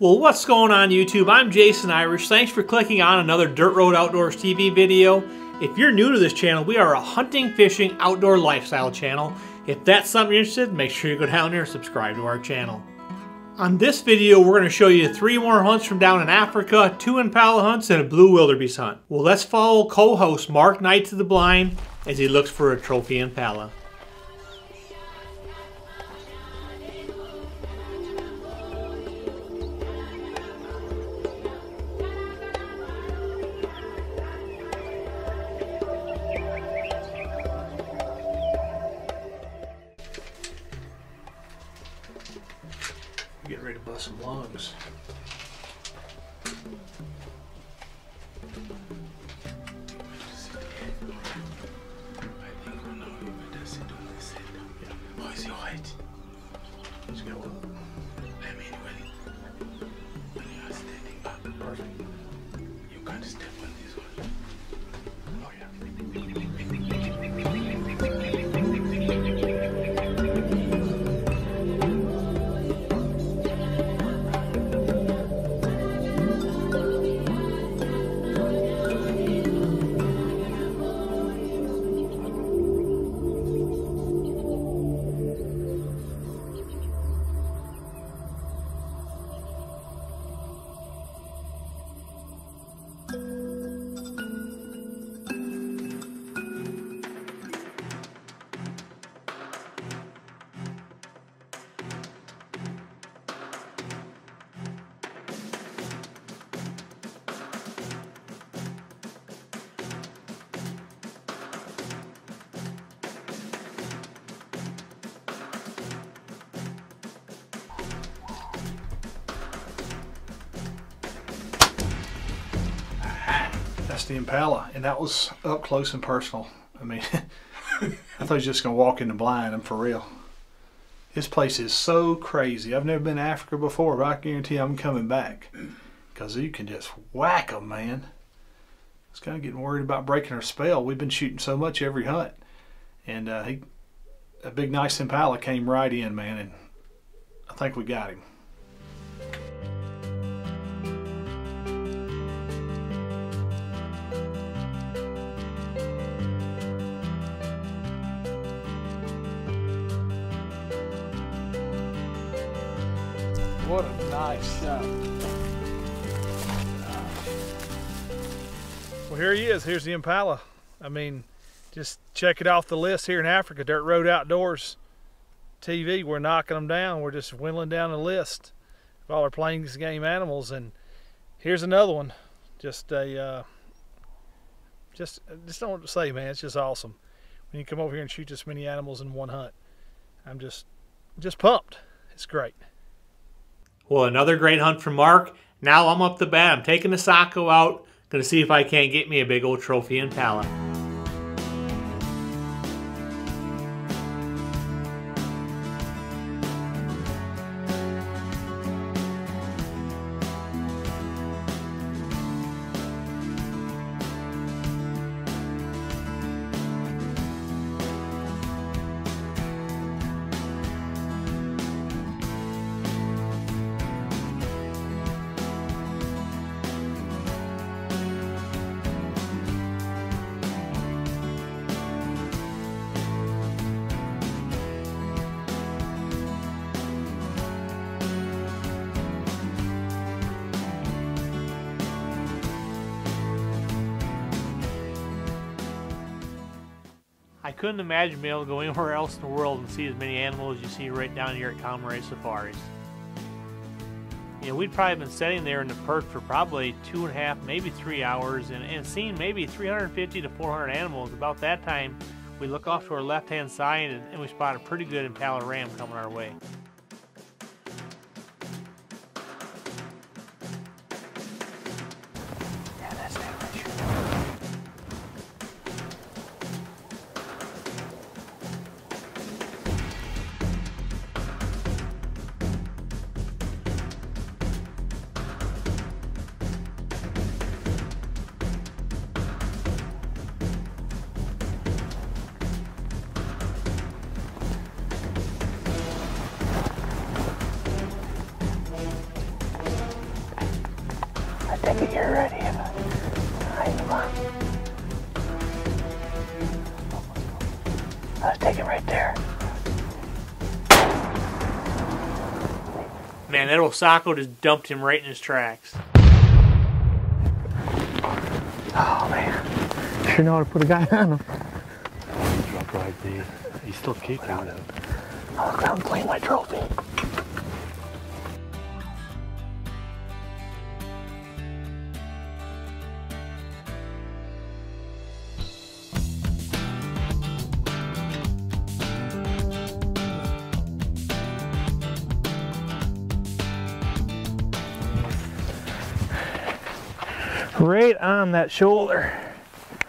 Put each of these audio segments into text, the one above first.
Well, what's going on YouTube? I'm Jason Irish. Thanks for clicking on another Dirt Road Outdoors TV video. If you're new to this channel, we are a hunting, fishing, outdoor lifestyle channel. If that's something you're interested in, make sure you go down there and subscribe to our channel. On this video, we're going to show you three more hunts from down in Africa, two Impala hunts, and a blue wildebeest hunt. Well, let's follow co-host Mark Knight to the blind as he looks for a trophy Impala. That's the Impala, and that was up close and personal. I mean, I thought he was just gonna walk in the blind. I'm for real. This place is so crazy. I've never been to Africa before, but I guarantee I'm coming back because you can just whack them, man. I was kind of getting worried about breaking our spell. We've been shooting so much every hunt, and uh, he, a big nice Impala came right in, man, and I think we got him. What a nice shot. Well, here he is. Here's the Impala. I mean, just check it off the list here in Africa. Dirt Road Outdoors TV. We're knocking them down. We're just whittling down the list of all our plains game animals. And here's another one. Just a, uh, just, just don't what to say, man. It's just awesome when you come over here and shoot this many animals in one hunt. I'm just, just pumped. It's great. Well, another great hunt from Mark. Now I'm up the bat. I'm taking the Sako out. Gonna see if I can't get me a big old trophy Impala. I couldn't imagine being able to go anywhere else in the world and see as many animals as you see right down here at Comre Safaris. You know, we'd probably been sitting there in the perch for probably two and a half, maybe three hours, and, and seeing maybe 350 to 400 animals. About that time, we look off to our left-hand side and, and we spot a pretty good Impala ram coming our way. Take it you're ready. Alright, come on. Let's take it right there. Man, that old Sako just dumped him right in his tracks. Oh man. Sure know how to put a guy on him. Drop right there. He's still kicking though. Oh, I'll look around and claim my trophy. Right on that shoulder.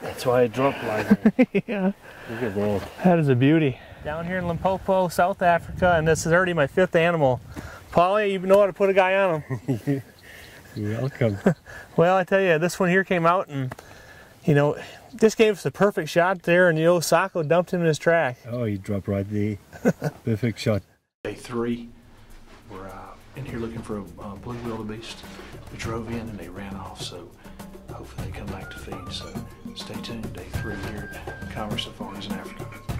That's why I dropped like that. yeah. Look at that. That is a beauty. Down here in Limpopo, South Africa, and this is already my fifth animal. Polly, you know how to put a guy on him. You're welcome. well, I tell you, this one here came out and, you know, this gave us the perfect shot there, and the old Sako dumped him in his track. oh, he dropped right there. Perfect shot. Day three, we're uh, in here looking for a uh, blue wildebeest. We drove in and they ran off, so hopefully they come back to feed. So stay tuned. Day three here at Comre Safaris in Africa.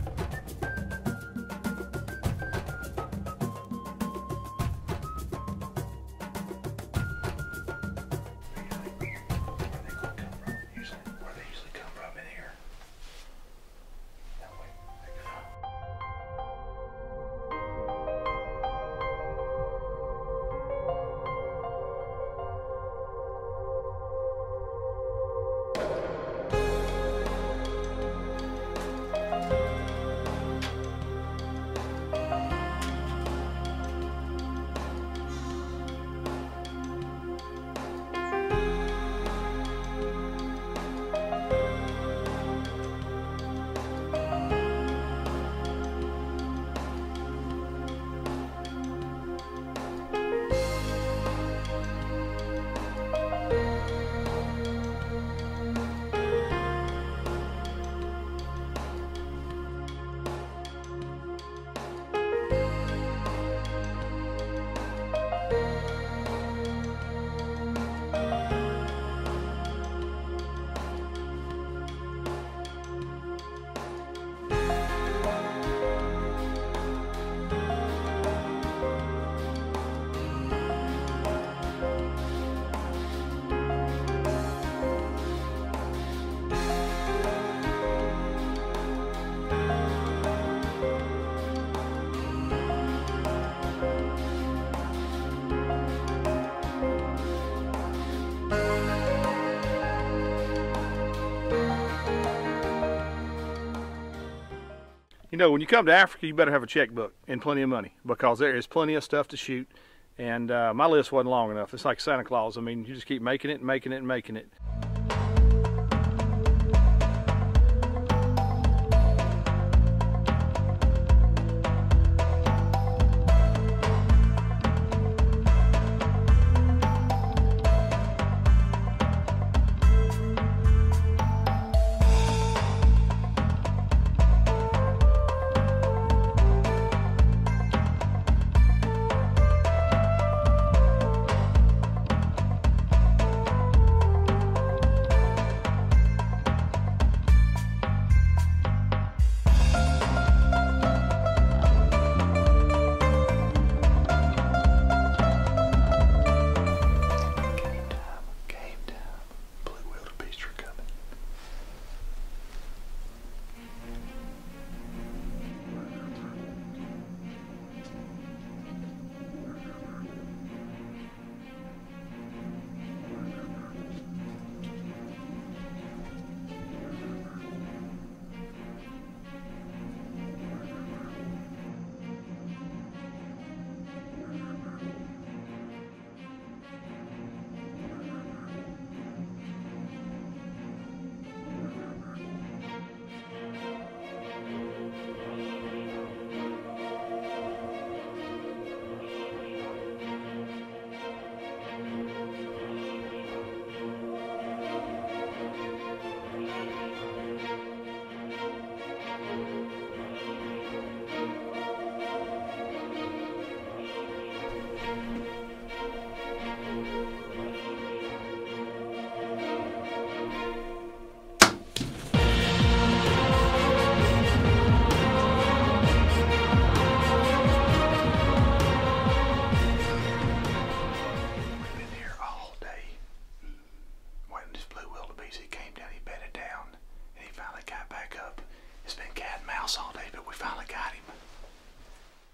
You know, when you come to Africa, you better have a checkbook and plenty of money because there is plenty of stuff to shoot. And uh, my list wasn't long enough. It's like Santa Claus. I mean, you just keep making it and making it and making it.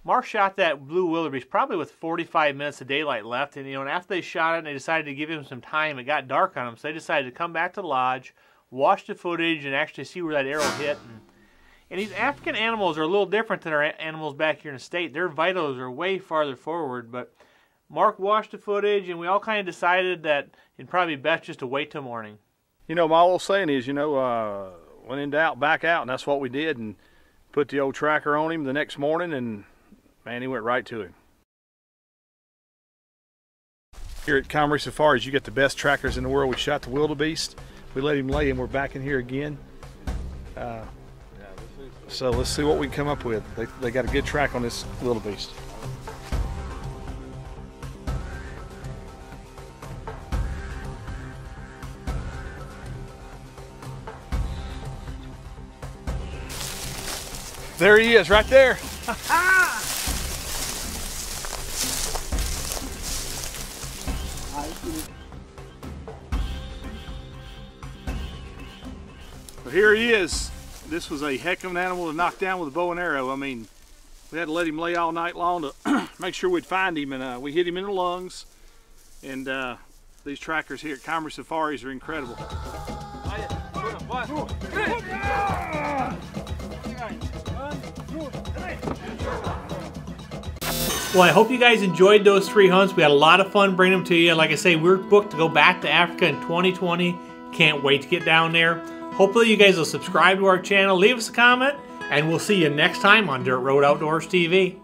Mark shot that blue wildebeest probably with 45 minutes of daylight left, and you know, and after they shot it, and they decided to give him some time. It got dark on him, so they decided to come back to the lodge, watch the footage, and actually see where that arrow hit. And, and these African animals are a little different than our animals back here in the state. Their vitals are way farther forward, but Mark watched the footage, and we all kind of decided that it'd probably be best just to wait till morning. You know, my old saying is, you know, uh, when in doubt, back out, and that's what we did. And put the old tracker on him the next morning, and man, he went right to him. Here at Comre Safaris, you get the best trackers in the world. We shot the wildebeest. We let him lay, and we're back in here again. Uh, so let's see what we can come up with. They, they got a good track on this wildebeest. There he is, right there. But here he is. This was a heck of an animal to knock down with a bow and arrow. I mean, we had to let him lay all night long to make sure we'd find him, and uh, we hit him in the lungs. And uh, these trackers here at Comre Safaris are incredible. Well, I hope you guys enjoyed those three hunts. We had a lot of fun bringing them to you. Like I say, we're booked to go back to Africa in 2020. Can't wait to get down there. Hopefully, you guys will subscribe to our channel, leave us a comment, and we'll see you next time on Dirt Road Outdoors TV.